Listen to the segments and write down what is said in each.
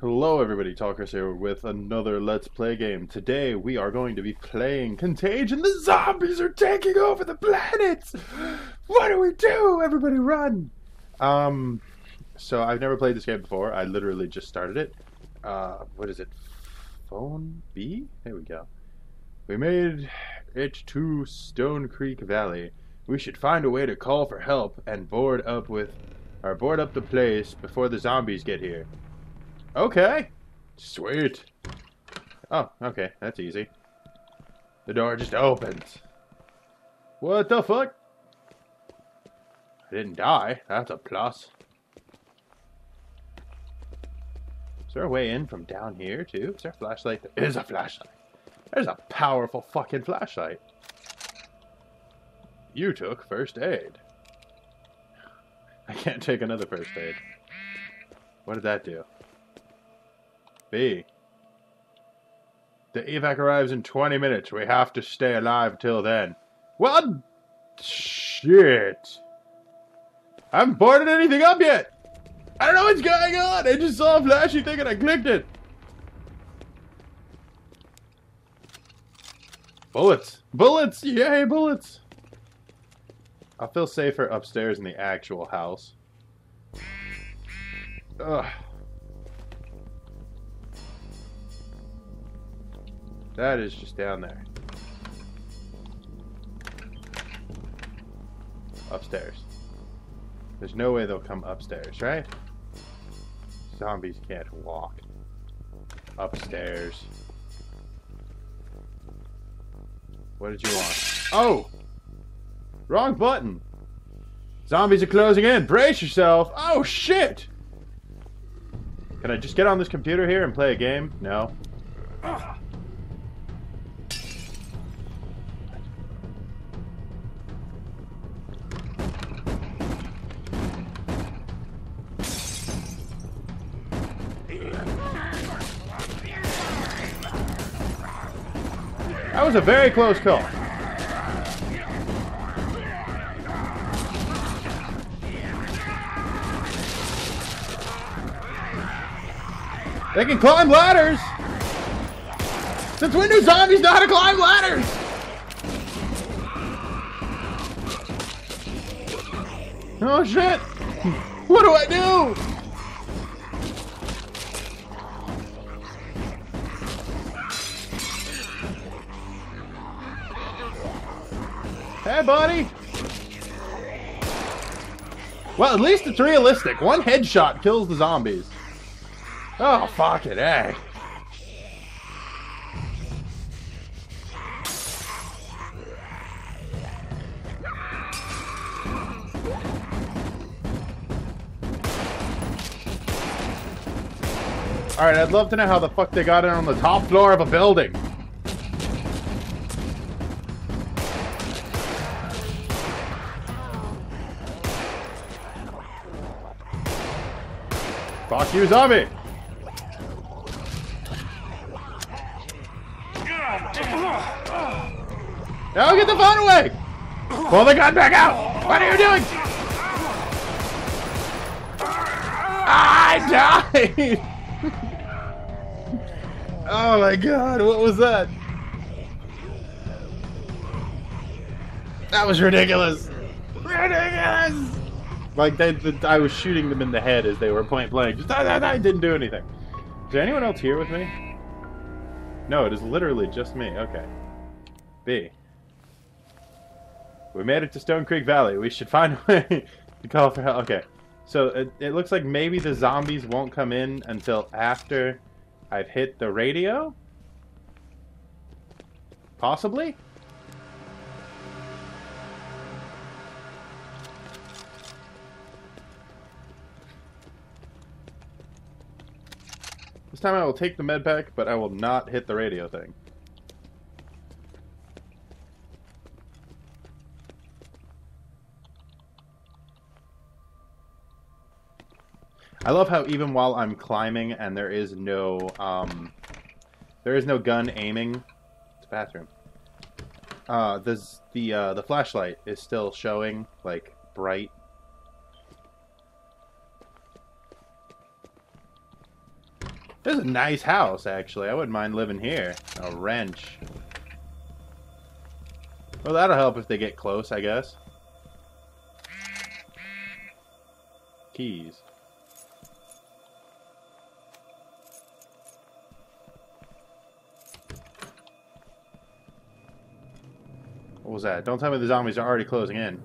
Hello everybody, TallChris here with another Let's Play game. Today we are going to be playing Contagion. The zombies are taking over the planet! What do we do? Everybody run! Um, so I've never played this game before. I literally just started it. Uh, what is it? Phone B? There we go. We made it to Stone Creek Valley. We should find a way to call for help and board up with, or board up the place before the zombies get here. Okay. Sweet. Oh, okay. That's easy. The door just opens. What the fuck? I didn't die. That's a plus. Is there a way in from down here, too? Is there a flashlight? There is a flashlight. There's a powerful fucking flashlight. You took first aid. I can't take another first aid. What did that do? B. The evac arrives in 20 minutes. We have to stay alive till then. What? Shit. I haven't boarded anything up yet. I don't know what's going on. I just saw a flashy thing and I clicked it. Bullets. Bullets. Yay, bullets. I feel safer upstairs in the actual house. Ugh. That is just down there. Upstairs. There's no way they'll come upstairs, right? Zombies can't walk. Upstairs. What did you want? Oh! Wrong button! Zombies are closing in! Brace yourself! Oh, shit! Can I just get on this computer here and play a game? No. That was a very close call. They can climb ladders! Since when do zombies know how to climb ladders? Oh shit! What do I do? Buddy! Well, at least it's realistic. One headshot kills the zombies. Oh, fuck it, eh? Alright, I'd love to know how the fuck they got in on the top floor of a building. Fuck you, zombie! Now get the phone away! Pull the gun back out! What are you doing? I died! oh my god, what was that? That was ridiculous! Ridiculous! Like, they, the, I was shooting them in the head as they were point blank. Just, I, I didn't do anything. Is there anyone else here with me? No, it is literally just me. Okay. B. We made it to Stone Creek Valley. We should find a way to call for help. Okay. So it, it looks like maybe the zombies won't come in until after I've hit the radio? Possibly? This time I will take the med pack, but I will not hit the radio thing. I love how even while I'm climbing and there is no, um, there is no gun aiming. It's a bathroom. Uh, this, the, uh, the flashlight is still showing, like, bright This is a nice house, actually. I wouldn't mind living here. A wrench. Well, that'll help if they get close, I guess. Keys. What was that? Don't tell me the zombies are already closing in.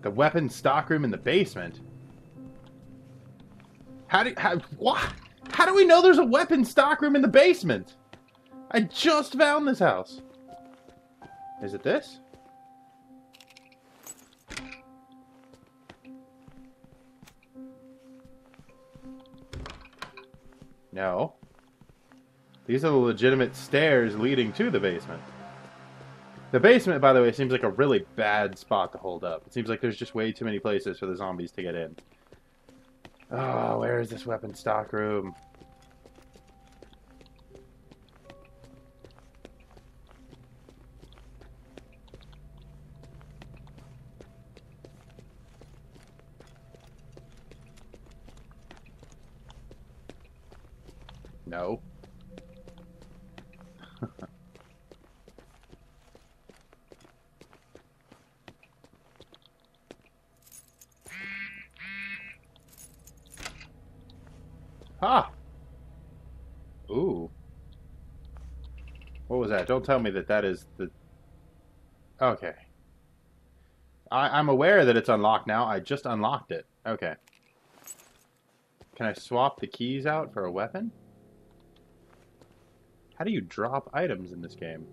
The weapon stockroom in the basement? How do how what? How do we know there's a weapon stockroom in the basement? I just found this house. Is it this? No. These are the legitimate stairs leading to the basement. The basement, by the way, seems like a really bad spot to hold up. It seems like there's just way too many places for the zombies to get in. Oh, where is this weapon stock room? No. Ah! Ooh. What was that? Don't tell me that that is the... Okay. I, I'm aware that it's unlocked now. I just unlocked it. Okay. Can I swap the keys out for a weapon? How do you drop items in this game?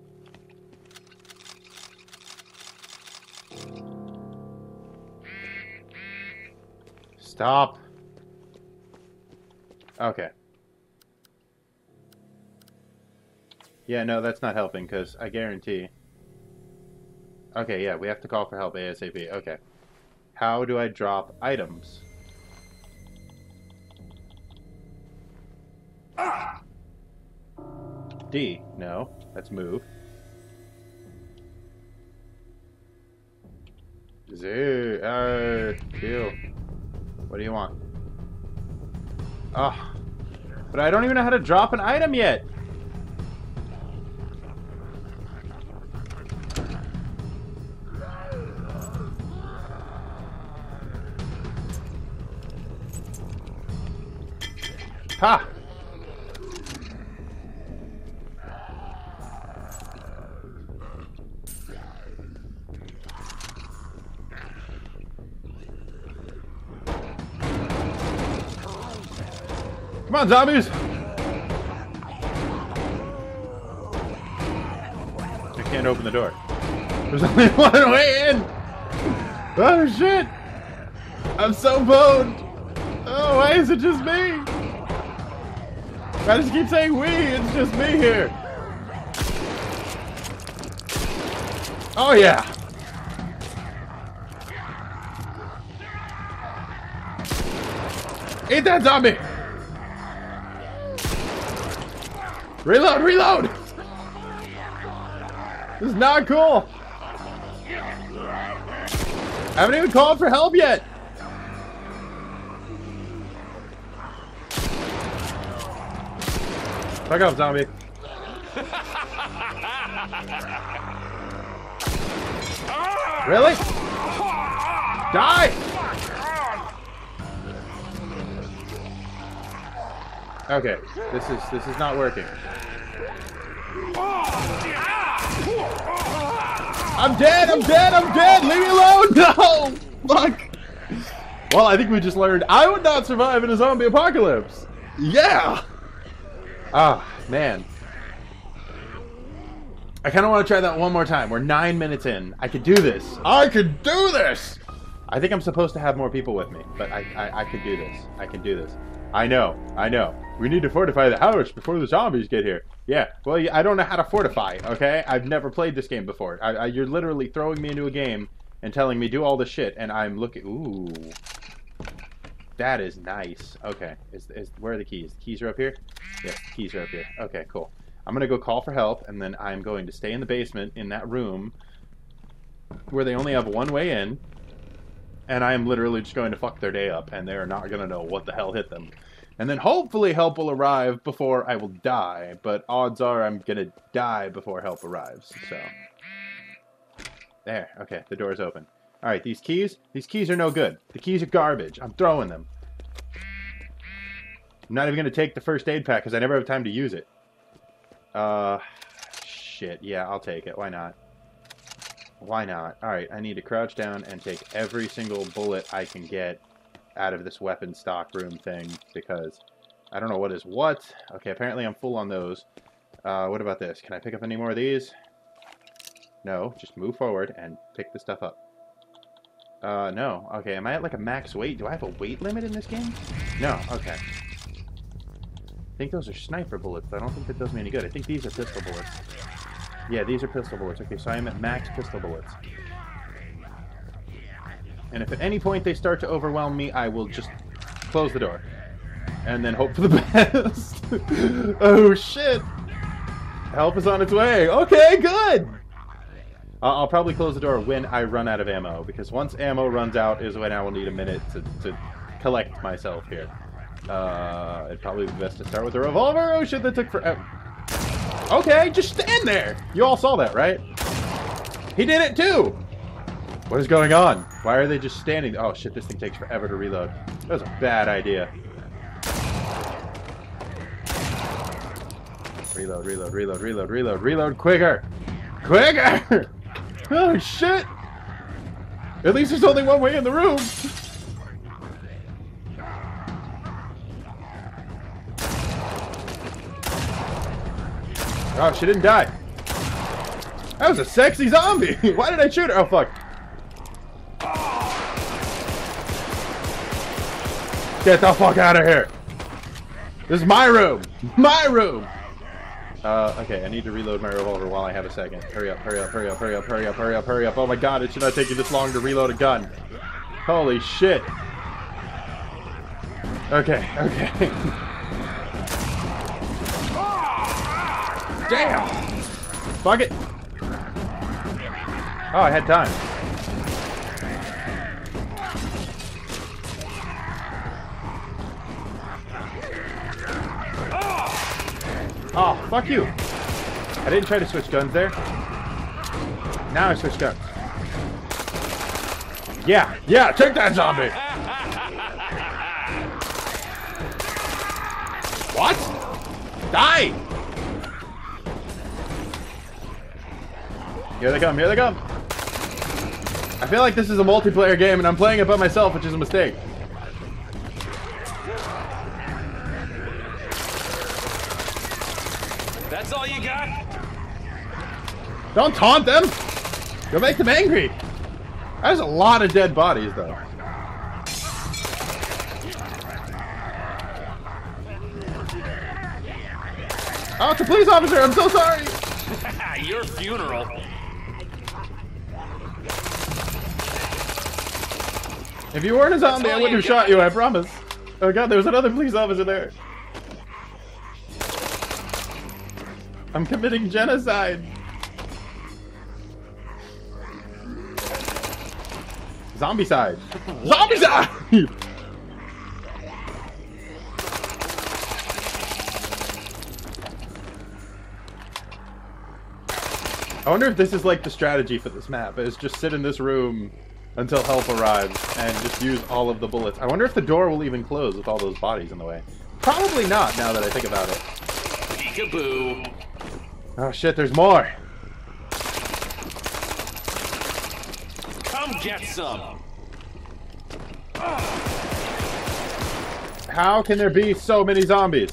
Stop. Okay. Yeah, no, that's not helping, because I guarantee... Okay, yeah, we have to call for help ASAP. Okay. How do I drop items? D. No. That's move. Z. Uh, Q. What do you want? But I don't even know how to drop an item yet. Ha! Come on, zombies! I can't open the door. There's only one way in! Oh shit! I'm so boned! Oh, why is it just me? I just keep saying we, it's just me here. Oh yeah! Eat that zombie! Reload, reload! This is not cool! I haven't even called for help yet! Fuck off, zombie. really? Die! Okay, this is this is not working. I'm dead! I'm dead! I'm dead! Leave me alone! No! Fuck! Well, I think we just learned I would not survive in a zombie apocalypse. Yeah! Ah, man. I kind of want to try that one more time. We're nine minutes in. I could do this. I could do this! I think I'm supposed to have more people with me, but I, I, I could do this. I can do this. I know, I know. We need to fortify the house before the zombies get here. Yeah, well, I don't know how to fortify, okay? I've never played this game before. I, I, you're literally throwing me into a game and telling me do all this shit, and I'm looking... Ooh. That is nice. Okay, is, is where are the keys? The keys are up here? Yes, the keys are up here. Okay, cool. I'm going to go call for help, and then I'm going to stay in the basement in that room where they only have one way in. And I am literally just going to fuck their day up, and they are not going to know what the hell hit them. And then hopefully help will arrive before I will die, but odds are I'm going to die before help arrives, so... There, okay, the door's open. Alright, these keys, these keys are no good. The keys are garbage. I'm throwing them. I'm not even going to take the first aid pack because I never have time to use it. Uh, shit, yeah, I'll take it. Why not? Why not? Alright, I need to crouch down and take every single bullet I can get out of this weapon stock room thing because I don't know what is what. Okay, apparently I'm full on those. Uh, what about this? Can I pick up any more of these? No, just move forward and pick the stuff up. Uh, no. Okay, am I at like a max weight? Do I have a weight limit in this game? No, okay. I think those are sniper bullets, I don't think that does me any good. I think these are pistol bullets. Yeah, these are pistol bullets. Okay, so I am at max pistol bullets. And if at any point they start to overwhelm me, I will just close the door. And then hope for the best. oh, shit. Help is on its way. Okay, good. I'll probably close the door when I run out of ammo, because once ammo runs out is when I will need a minute to, to collect myself here. Uh, it'd probably be best to start with a revolver. Oh shit, that took forever. Okay, just stand there. You all saw that, right? He did it too. What is going on? Why are they just standing? Oh shit, this thing takes forever to reload. That was a bad idea. Reload, reload, reload, reload, reload, reload quicker! Quicker! oh shit! At least there's only one way in the room! Oh, she didn't die. That was a sexy zombie. Why did I shoot her? Oh, fuck. Get the fuck out of here. This is my room. My room. Uh, okay, I need to reload my revolver while I have a second. Hurry up, hurry up, hurry up, hurry up, hurry up, hurry up, hurry up. Oh my god, it should not take you this long to reload a gun. Holy shit. Okay, okay. Damn! Fuck it! Oh, I had time. Oh, fuck you! I didn't try to switch guns there. Now I switch guns. Yeah, yeah, take that zombie! What? Die! Here they come, here they come! I feel like this is a multiplayer game and I'm playing it by myself, which is a mistake. That's all you got? Don't taunt them! You'll make them angry! There's a lot of dead bodies, though. Oh, it's a police officer! I'm so sorry! Your funeral. If you weren't a zombie, I wouldn't have shot you, I promise. Oh god, there was another police officer there. I'm committing genocide. Zombie side. Zombie side! I wonder if this is like the strategy for this map, is just sit in this room until help arrives and just use all of the bullets. I wonder if the door will even close with all those bodies in the way. Probably not, now that I think about it. Peekaboo. Oh shit, there's more! Come get some. How can there be so many zombies?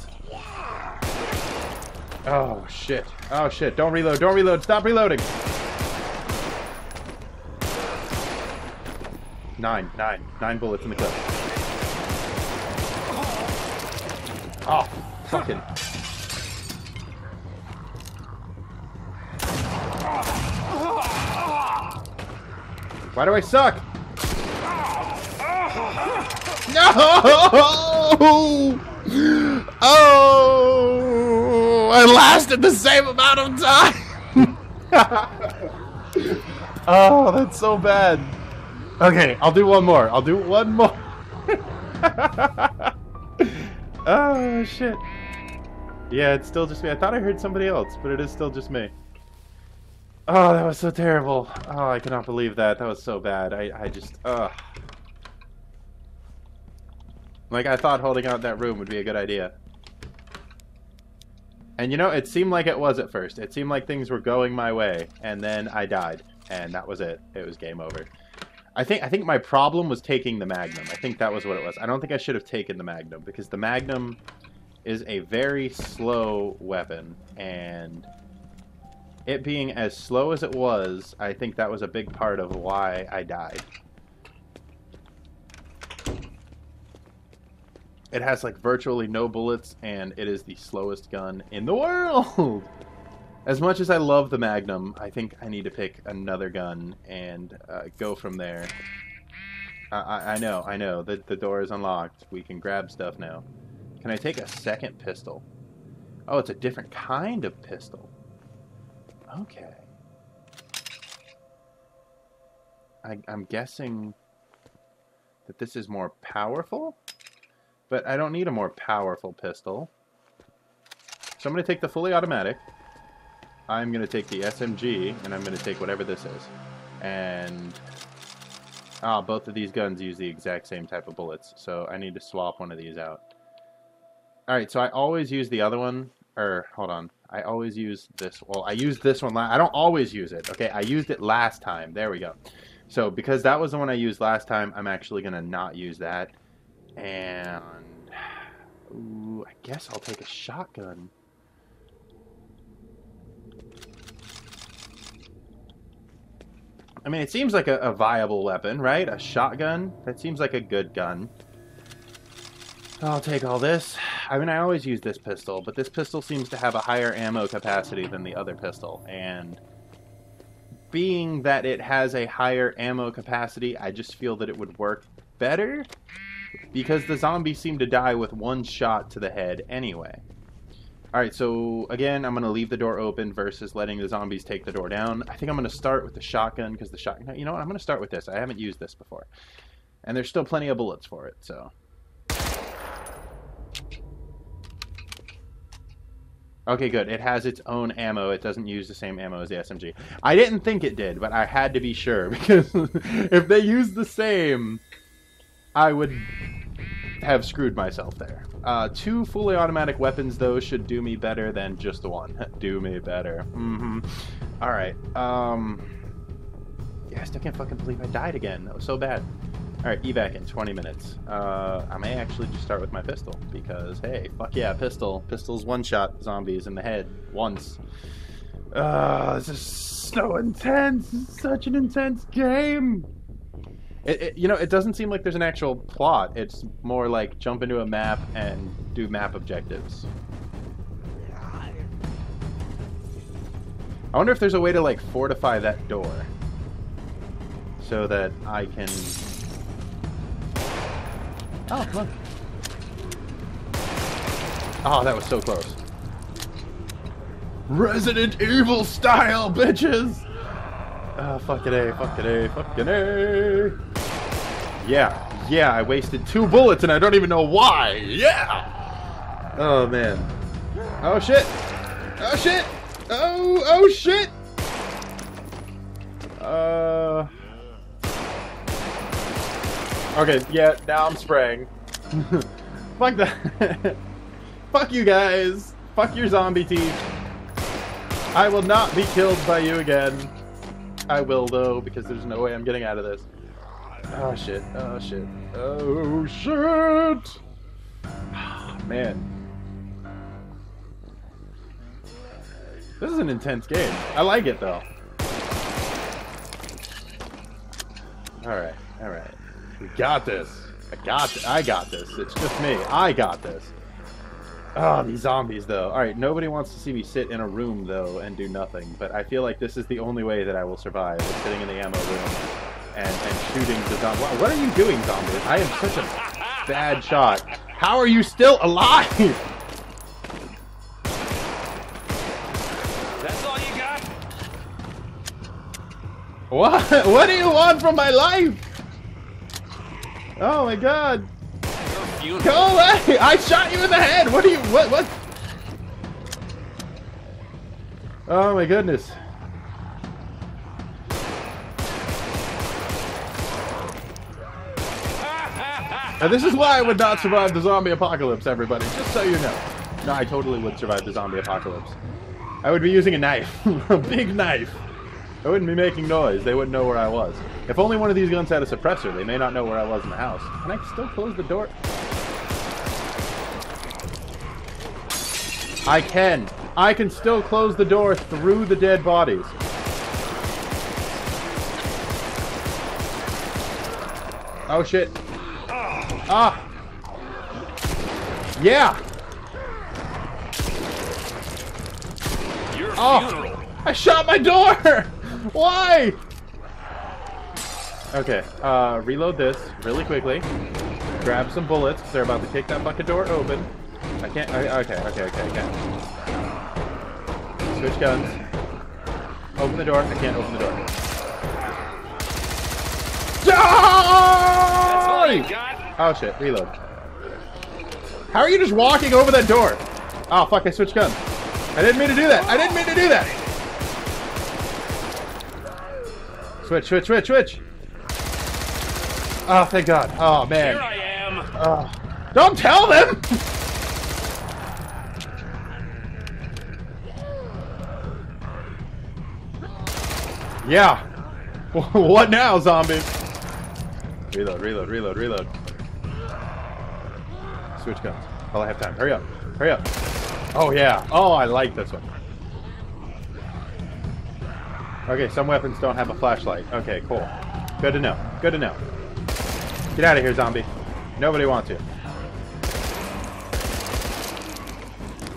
Oh shit. Oh shit, don't reload, don't reload, stop reloading! Nine, nine, nine bullets in the clip. Oh, fucking. Why do I suck? No! Oh! I lasted the same amount of time! oh, that's so bad. Okay, I'll do one more. I'll do one more. oh shit. Yeah, it's still just me. I thought I heard somebody else, but it is still just me. Oh, that was so terrible. Oh, I cannot believe that. That was so bad. I, I just, ugh. Like, I thought holding out that room would be a good idea. And you know, it seemed like it was at first. It seemed like things were going my way, and then I died, and that was it. It was game over. I think I think my problem was taking the Magnum. I think that was what it was. I don't think I should have taken the Magnum because the Magnum is a very slow weapon, and it being as slow as it was, I think that was a big part of why I died. It has like virtually no bullets, and it is the slowest gun in the world. As much as I love the Magnum, I think I need to pick another gun and uh, go from there. I, I, I know, I know. The, the door is unlocked. We can grab stuff now. Can I take a second pistol? Oh, it's a different kind of pistol. Okay. I, I'm guessing that this is more powerful? But I don't need a more powerful pistol. So I'm going to take the fully automatic. I'm going to take the SMG, and I'm going to take whatever this is. And... Ah, both of these guns use the exact same type of bullets, so I need to swap one of these out. Alright, so I always use the other one, or, hold on. I always use this, well, I used this one, I don't always use it, okay? I used it last time, there we go. So, because that was the one I used last time, I'm actually going to not use that. And, ooh, I guess I'll take a shotgun. I mean, it seems like a, a, viable weapon, right? A shotgun? That seems like a good gun. I'll take all this. I mean, I always use this pistol, but this pistol seems to have a higher ammo capacity than the other pistol, and being that it has a higher ammo capacity, I just feel that it would work better, because the zombies seem to die with one shot to the head anyway. Alright, so again, I'm going to leave the door open versus letting the zombies take the door down. I think I'm going to start with the shotgun because the shotgun... You know what? I'm going to start with this. I haven't used this before. And there's still plenty of bullets for it, so... Okay, good. It has its own ammo. It doesn't use the same ammo as the SMG. I didn't think it did, but I had to be sure because if they used the same, I would have screwed myself there. Uh, two fully automatic weapons, though, should do me better than just one. do me better. Mm-hmm. Alright. Um... Yeah, I still can't fucking believe I died again. That was so bad. Alright, evac in 20 minutes. Uh, I may actually just start with my pistol, because, hey, fuck yeah, pistol. Pistol's one-shot zombies in the head, once. Uh, this is so intense! such an intense game! It, it, you know, it doesn't seem like there's an actual plot. It's more like jump into a map and do map objectives. I wonder if there's a way to, like, fortify that door. So that I can... Oh, look. Oh, that was so close. Resident Evil style, bitches! Ah, uh, fucking A, fucking A, fucking A! Yeah, yeah, I wasted two bullets and I don't even know why. Yeah! Oh, man. Oh, shit. Oh, shit. Oh, oh, shit. Uh... Okay, yeah, now I'm spraying. Fuck that. Fuck you guys. Fuck your zombie teeth. I will not be killed by you again. I will, though, because there's no way I'm getting out of this. Oh shit, oh shit, oh shit! Oh, Man. This is an intense game. I like it though. Alright, alright. We got this. I got this. I got this. It's just me. I got this. Oh, these zombies, though. Alright, nobody wants to see me sit in a room, though, and do nothing. But I feel like this is the only way that I will survive, sitting in the ammo room and, and shooting the zombie. What are you doing, zombies? I am such a bad shot. How are you still alive? That's all you got? What? What do you want from my life? Oh my god! Go away! I shot you in the head! What do you. What? What? Oh my goodness. Now, this is why I would not survive the zombie apocalypse, everybody. Just so you know. No, I totally would survive the zombie apocalypse. I would be using a knife. a big knife. I wouldn't be making noise. They wouldn't know where I was. If only one of these guns had a suppressor, they may not know where I was in the house. Can I still close the door? I can. I can still close the door through the dead bodies. Oh shit. Ah. Yeah. Your Oh. funeral. I shot my door. Why? Okay. Uh, reload this really quickly. Grab some bullets they're about to kick that bucket door open. I can't. I, okay. Okay. Okay. Okay. Switch guns. Open the door. I can't open the door. That's all you Die! Got? Oh shit, reload. How are you just walking over that door? Oh fuck, I switched guns. I didn't mean to do that. I didn't mean to do that. Switch, switch, switch, switch. Oh, thank God. Oh man. Here man. I am. Oh. Don't tell them. yeah. what now, zombies? Reload, reload, reload, reload. Switch guns. While I have time. Hurry up. Hurry up. Oh, yeah. Oh, I like this one. Okay, some weapons don't have a flashlight. Okay, cool. Good to know. Good to know. Get out of here, zombie. Nobody wants you.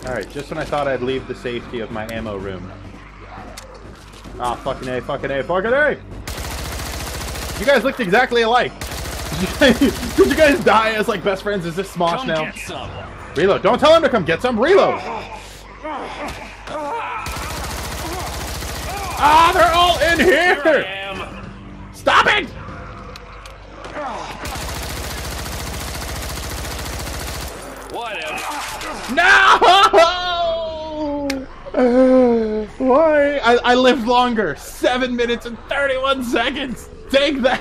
Alright, just when I thought I'd leave the safety of my ammo room. Ah, fucking A, fucking A, fucking A! You guys looked exactly alike. Did you guys, did you guys die as like best friends? Is this Smosh Come now? Reload. Don't tell him to come get some. Reload. Ah, they're all in Here here. Stop it! Whatever. No! Why? I, I lived longer. Seven minutes and 31 seconds. Take that.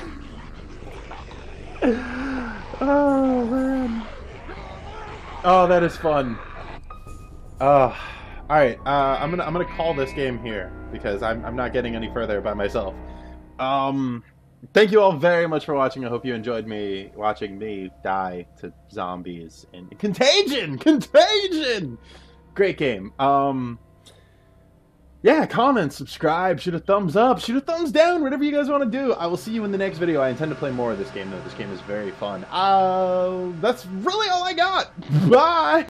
Oh, man. Oh, that is fun. Uh, all right. Uh, I'm gonna I'm gonna call this game here because I'm I'm not getting any further by myself. Um, thank you all very much for watching. I hope you enjoyed me watching me die to zombies in Contagion. Contagion. Great game. Um. Yeah, comment, subscribe, shoot a thumbs up, shoot a thumbs down, whatever you guys want to do. I will see you in the next video. I intend to play more of this game, though. This game is very fun. Uh, that's really all I got. Bye!